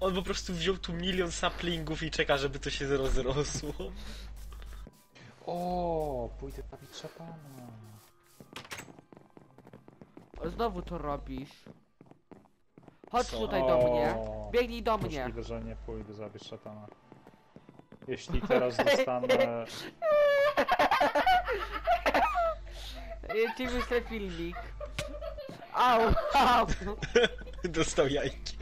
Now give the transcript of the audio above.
On po prostu wziął tu milion saplingów i czeka, żeby to się rozrosło. O, pójdę zabić szatana. Znowu to robisz. Chodź Co? tutaj do mnie. Biegnij do mnie. Możliwe, że nie pójdę zabić szatana. Jeśli teraz dostanę... Ja ci wyślę filmik. Au, au. Dostał jajkiem.